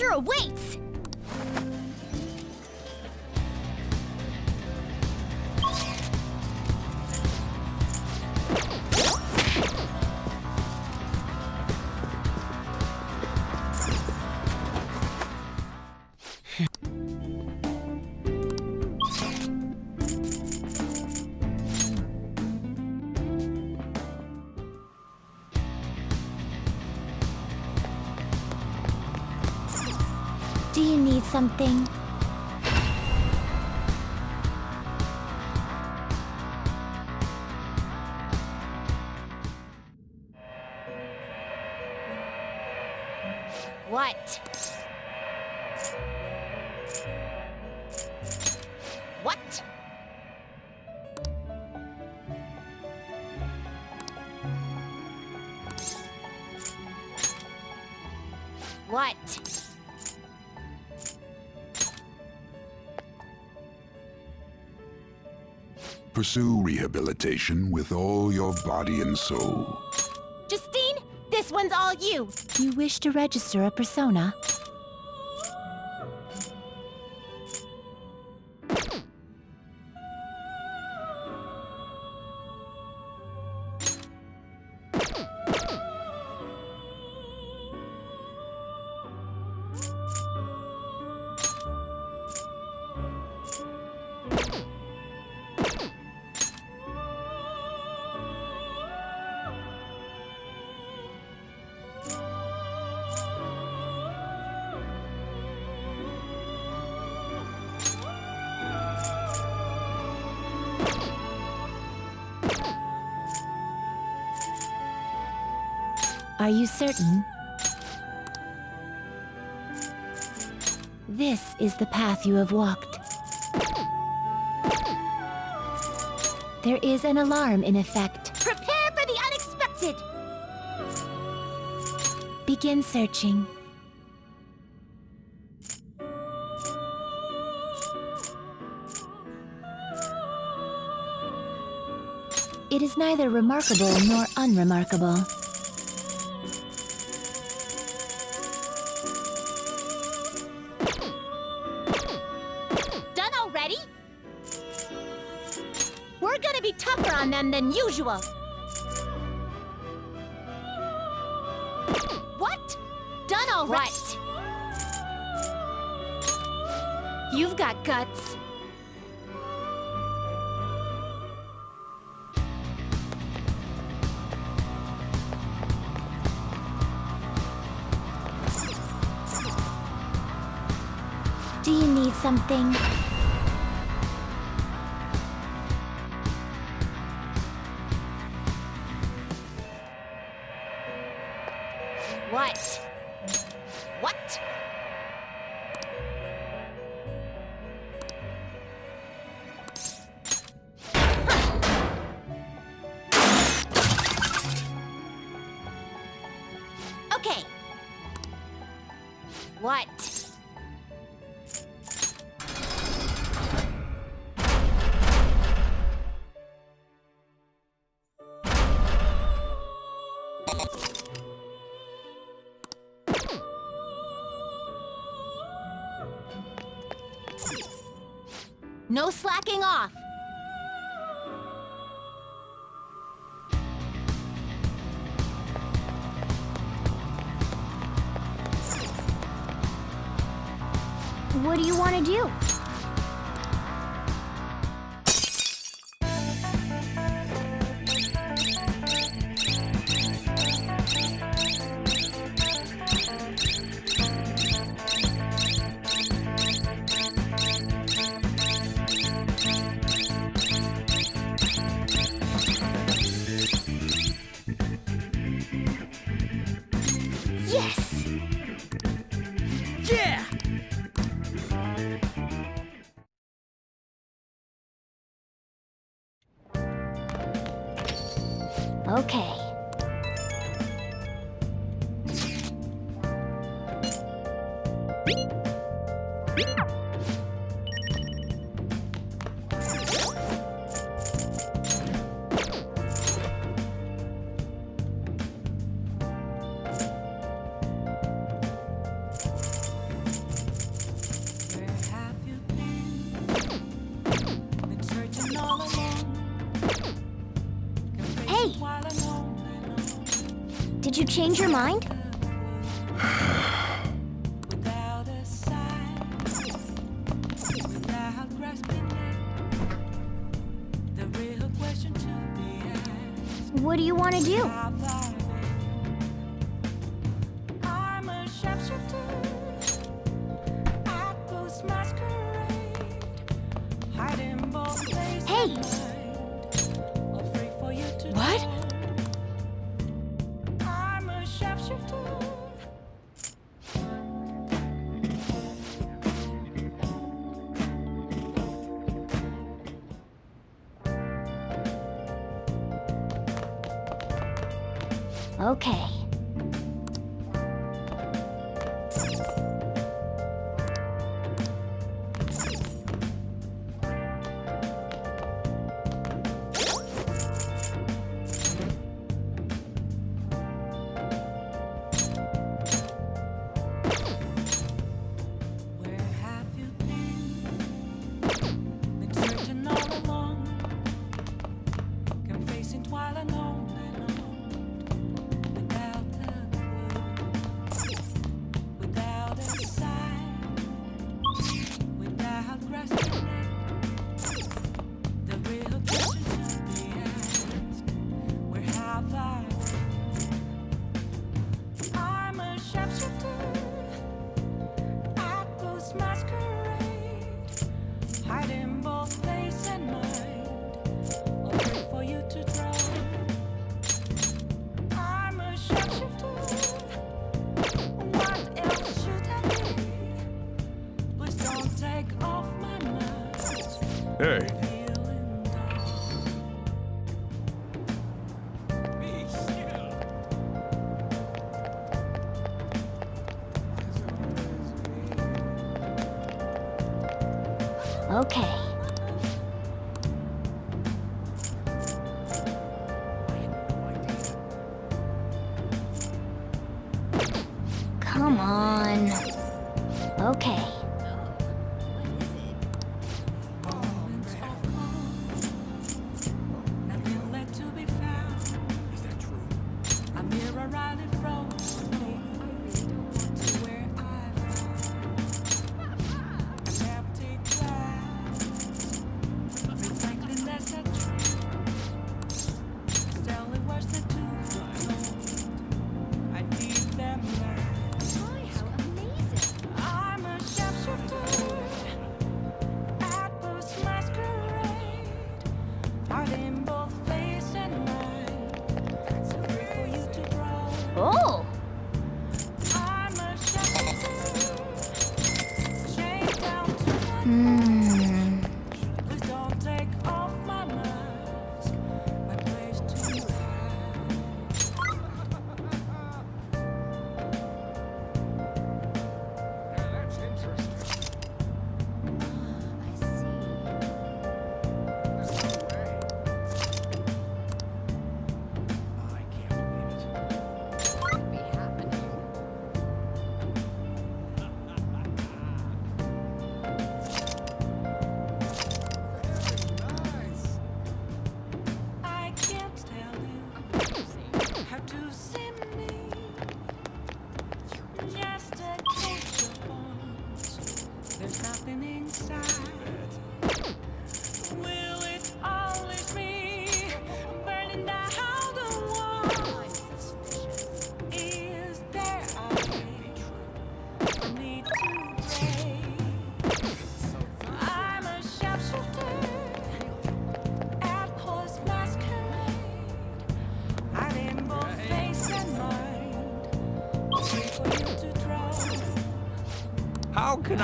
treasure awaits! Pursue rehabilitation with all your body and soul. Justine, this one's all you. You wish to register a persona? Are you certain? This is the path you have walked. There is an alarm in effect. Prepare for the unexpected! Begin searching. It is neither remarkable nor unremarkable. Them usual. What? Done already? You've got guts. Do you need something? Okay. Change your mind?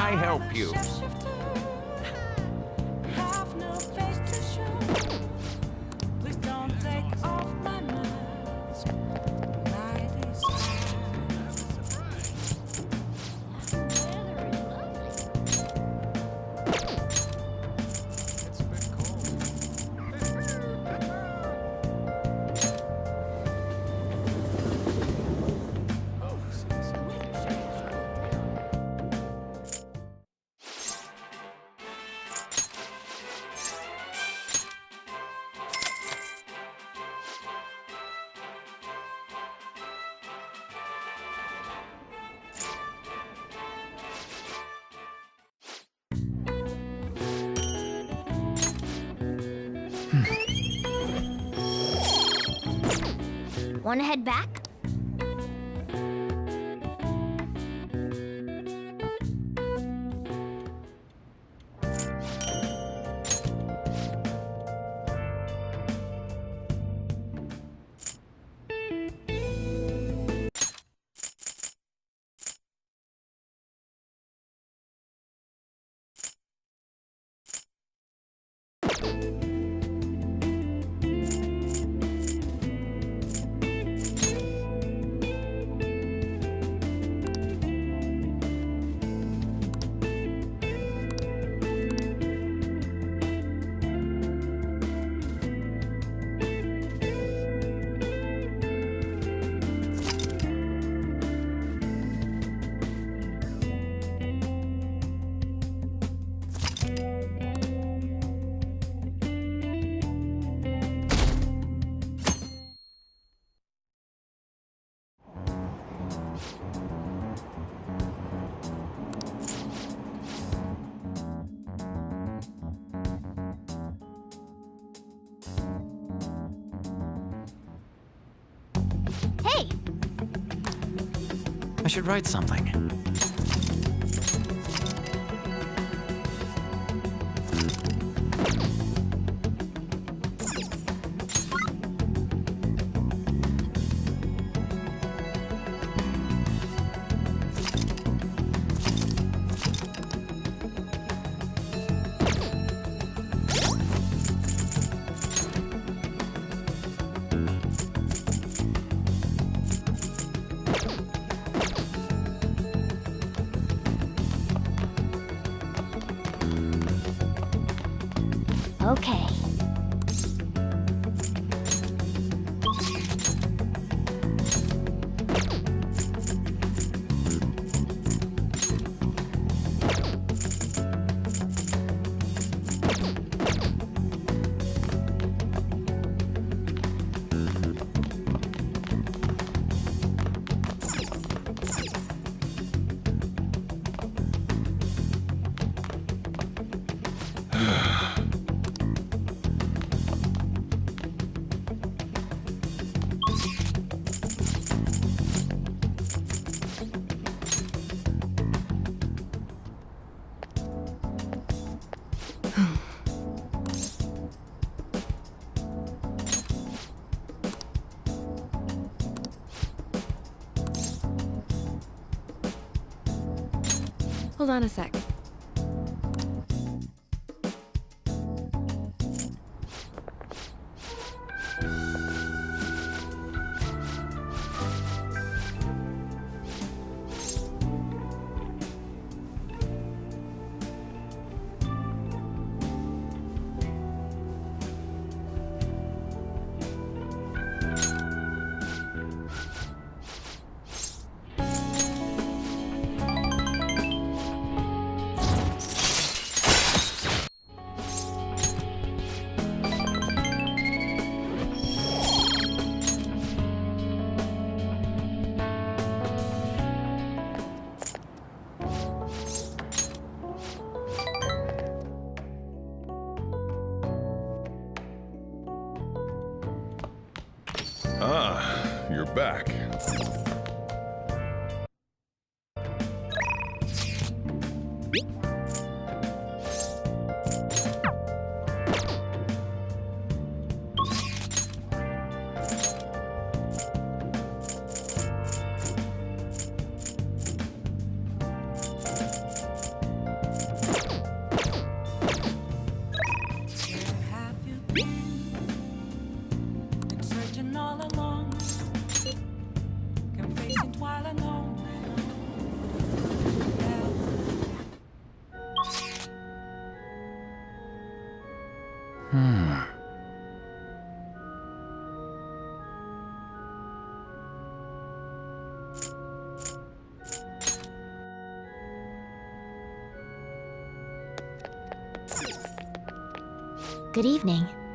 I help you? Wanna head back? I should write something. Hold on a sec. Good evening.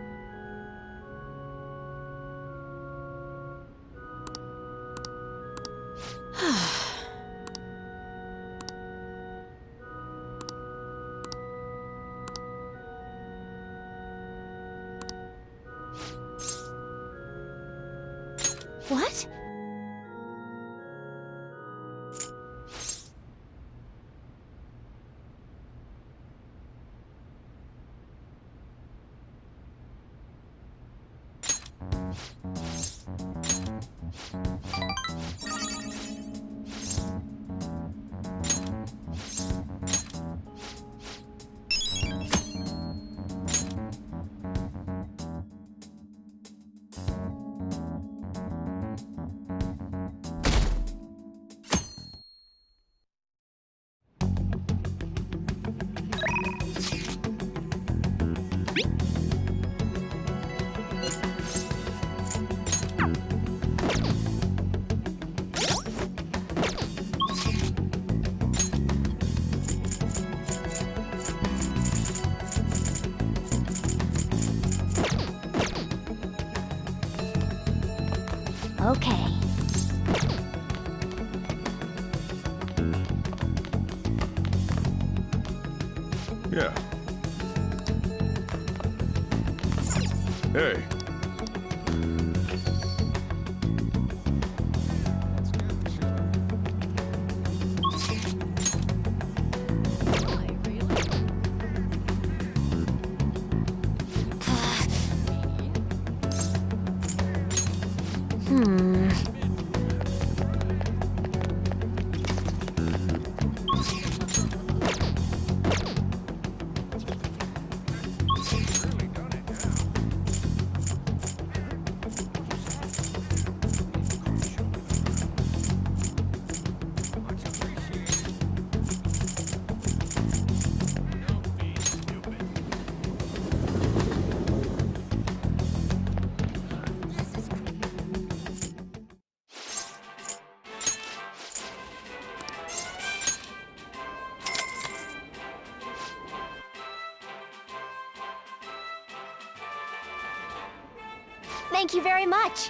Thank you very much.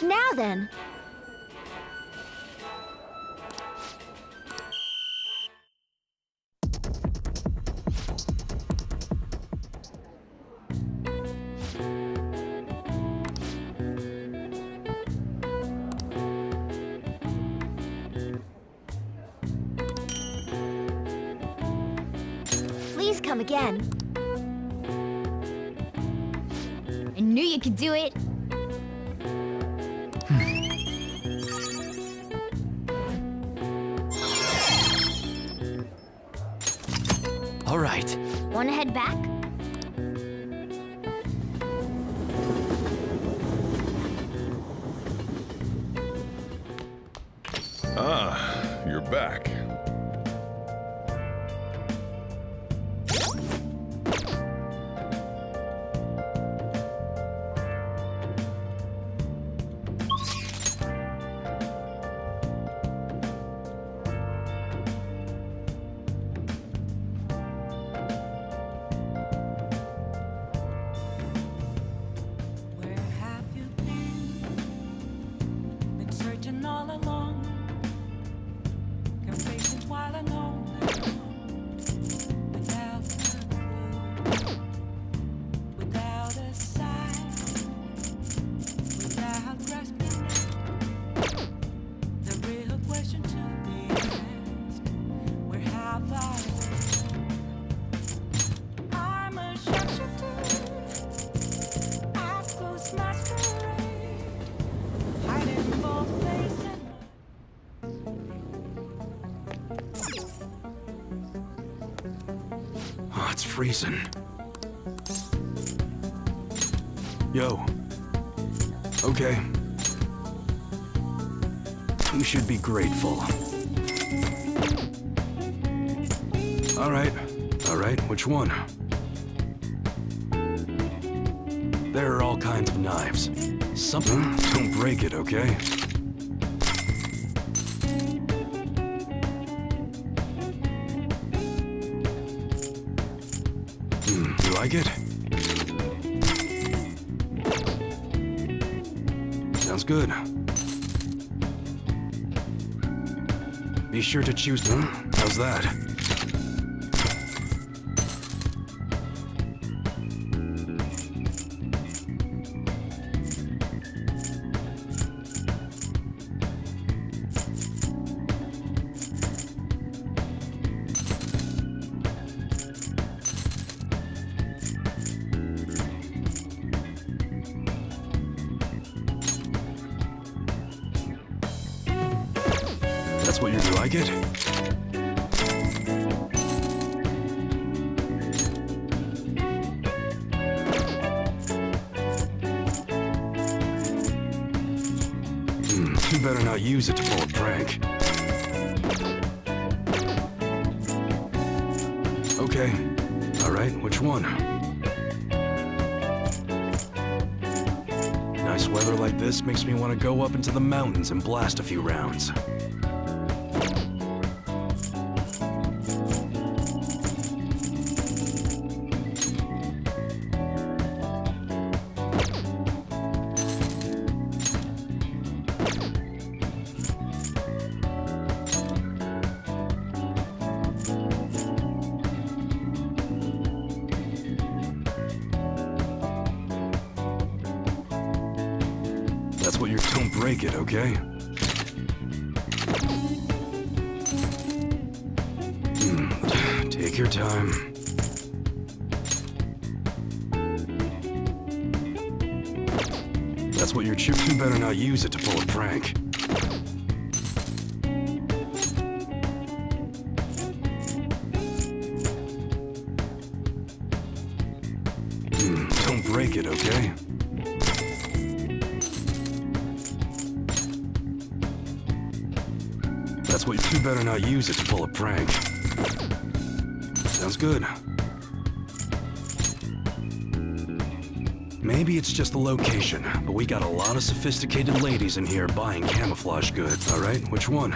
Now then. All right. Wanna head back? Grateful. All right. All right, which one? There are all kinds of knives. Something, don't break it, okay? Hmm, you like it? Sounds good. Sure to choose them. How's that? And blast a few rounds. You're. Don't break it, okay? Hmm, Take your time. That's what you're. You better not use it to pull a prank. Use it to pull a prank. Sounds good. Maybe it's just the location, but we got a lot of sophisticated ladies in here buying camouflage goods, alright? Which one?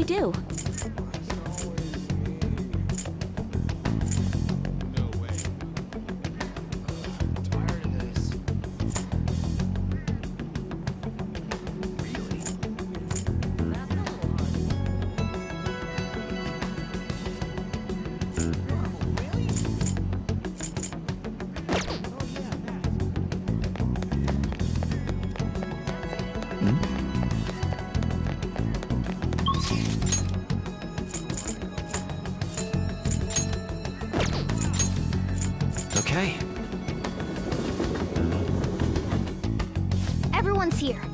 We do? Okay. Everyone's here.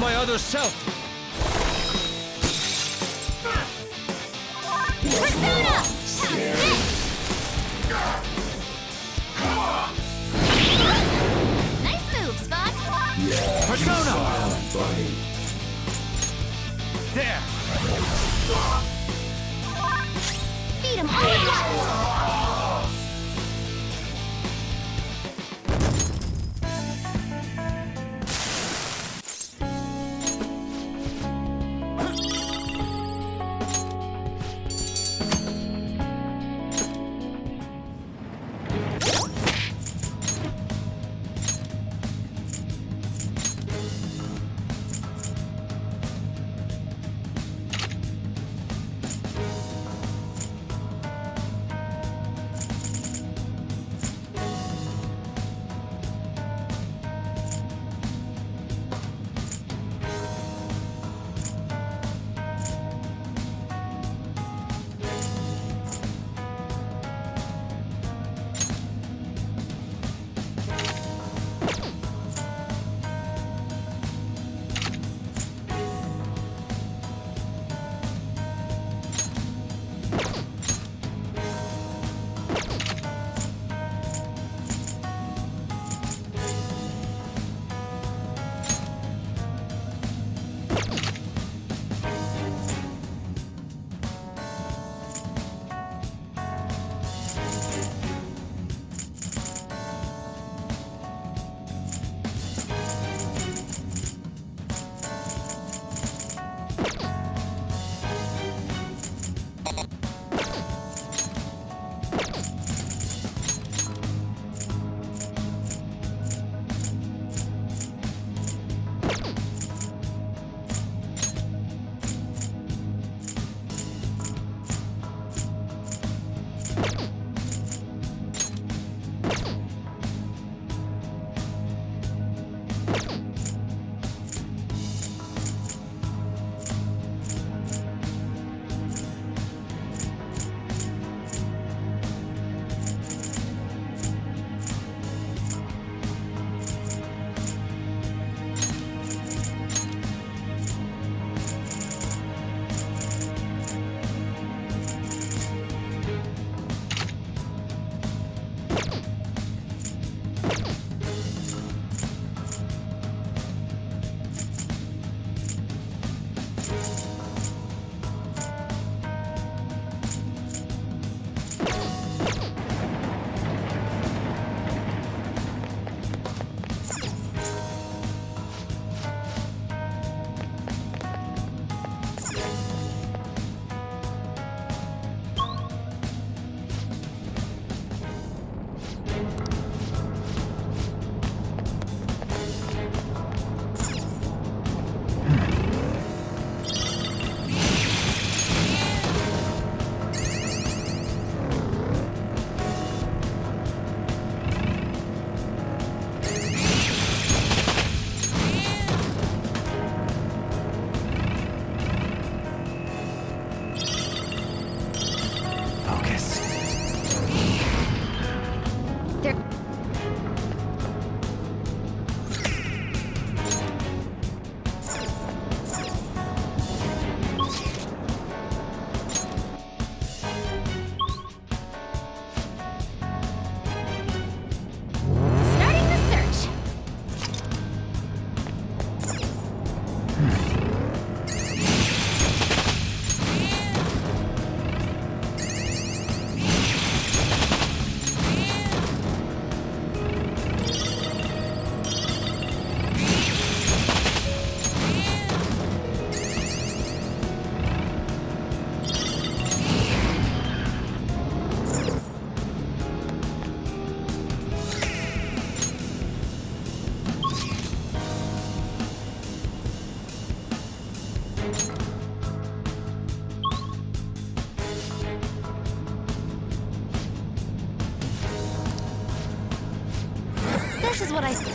My other self. Is what I...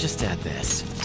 just add this.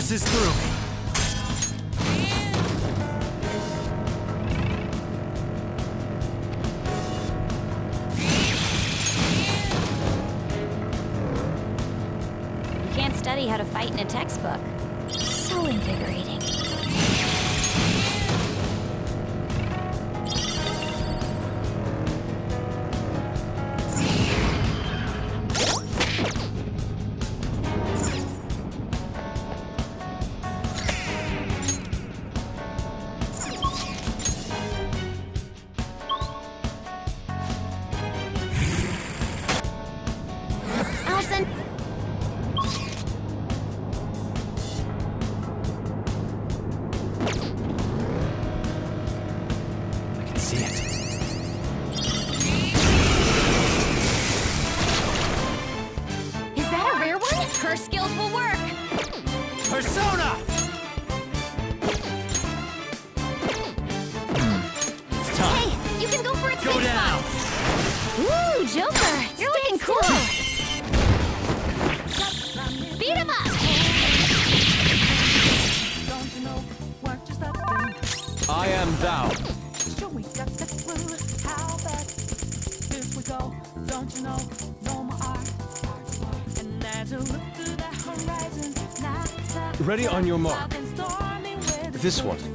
Courses through Ready on your mark. This one.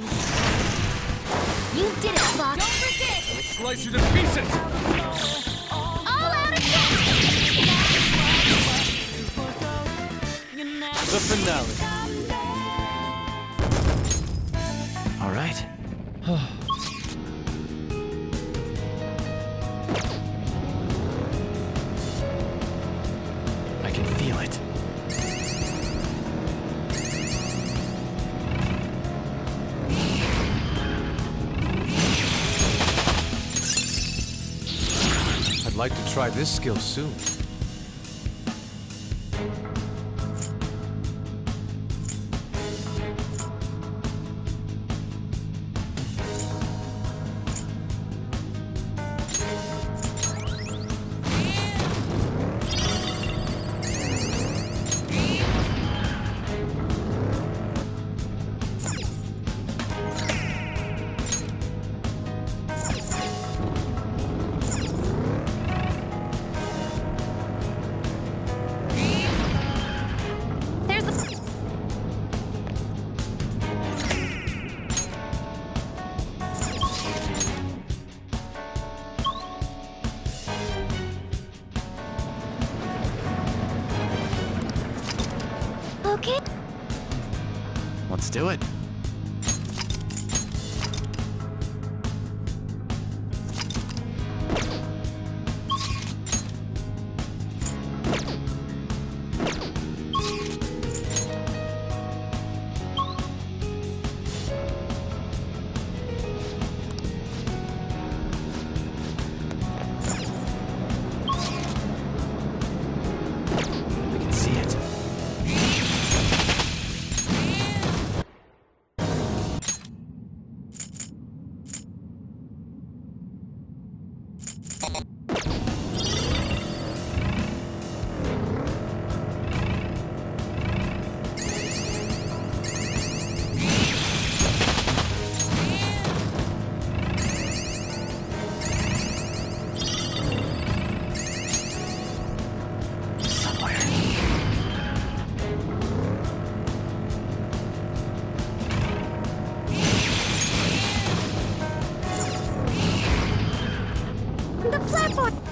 acquire this skill soon. do it. thought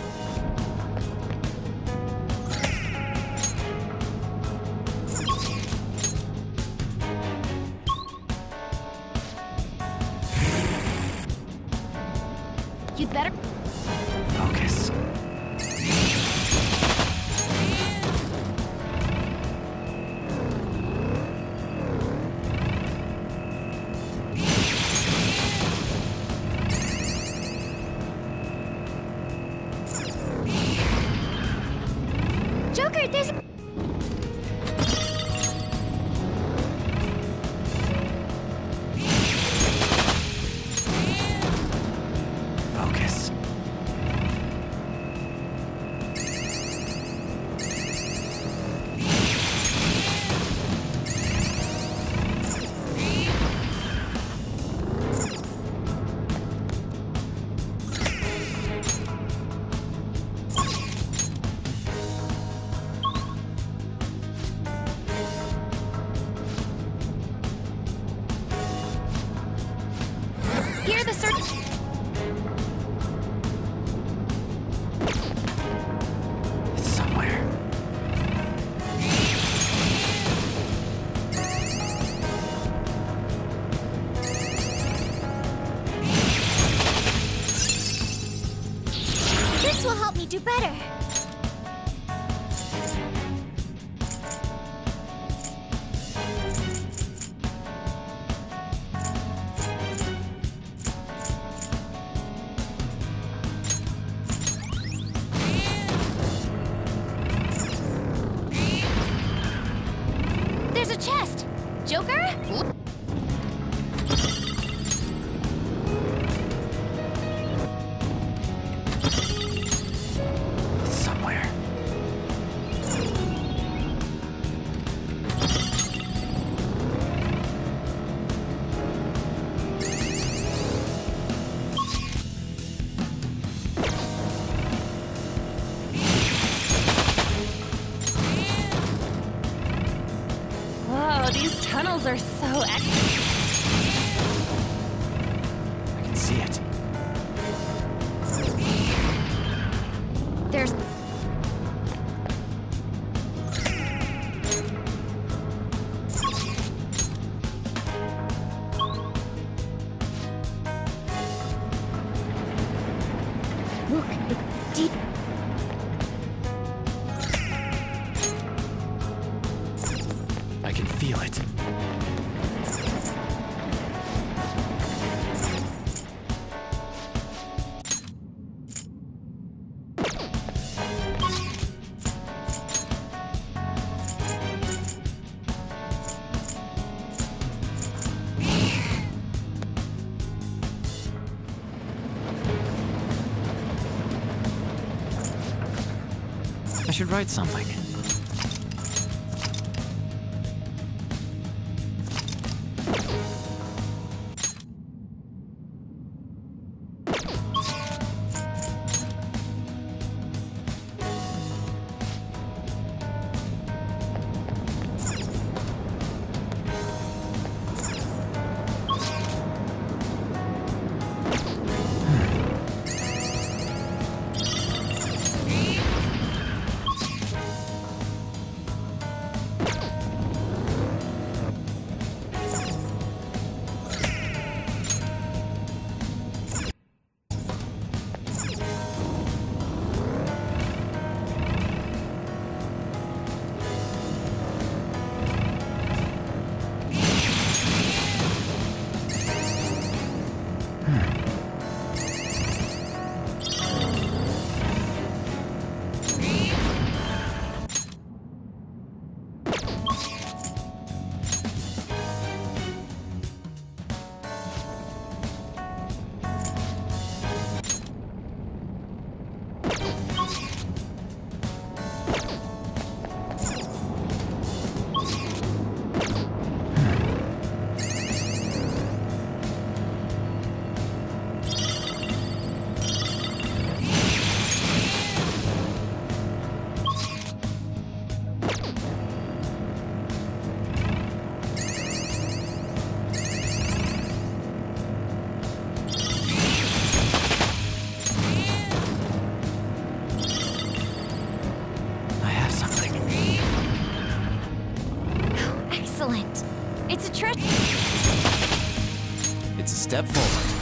I should write something. Excellent. It's a trick. It's a step forward.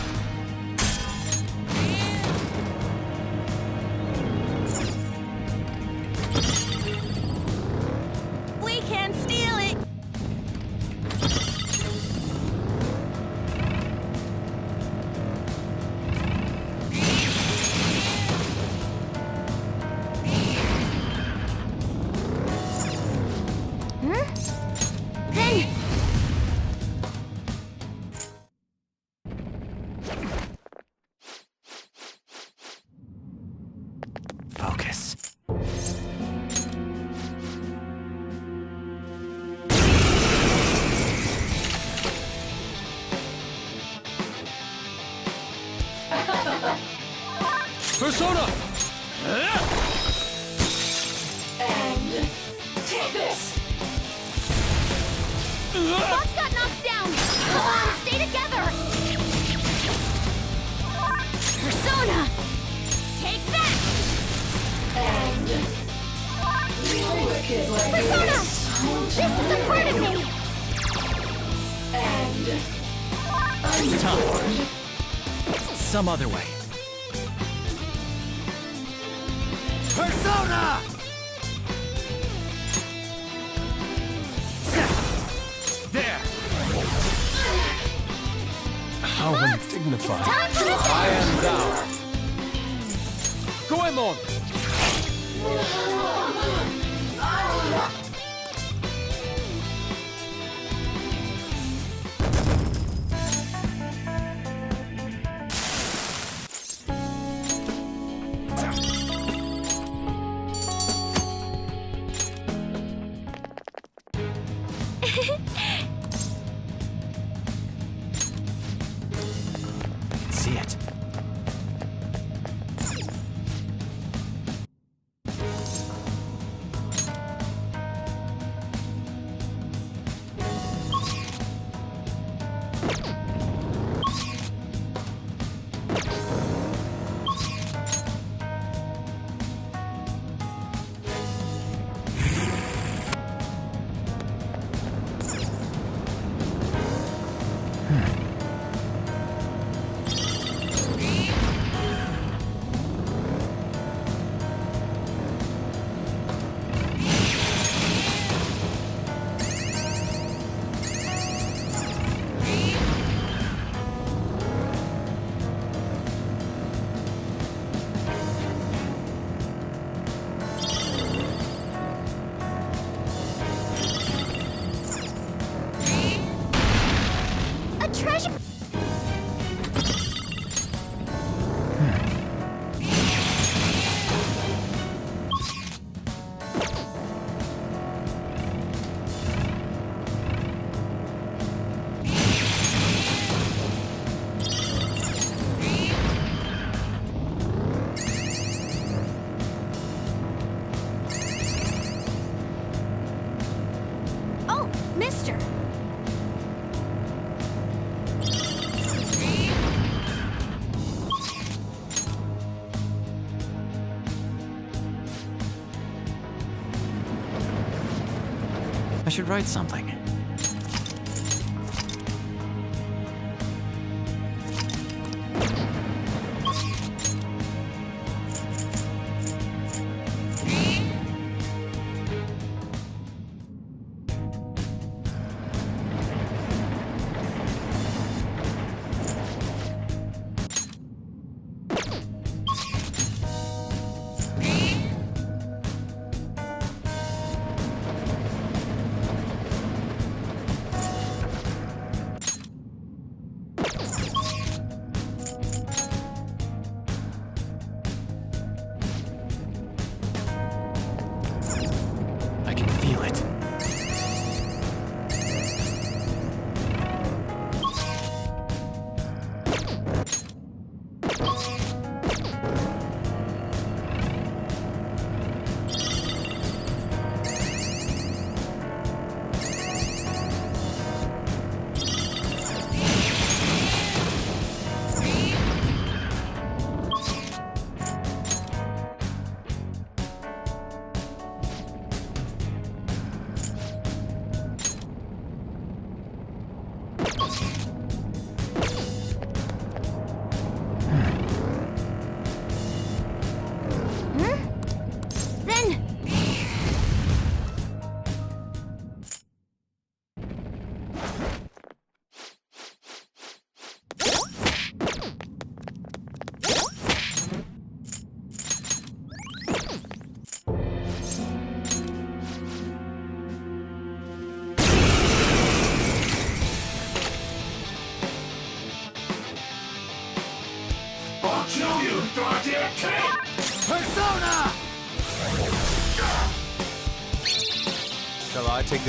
Should write something.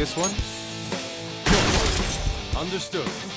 This one? Understood.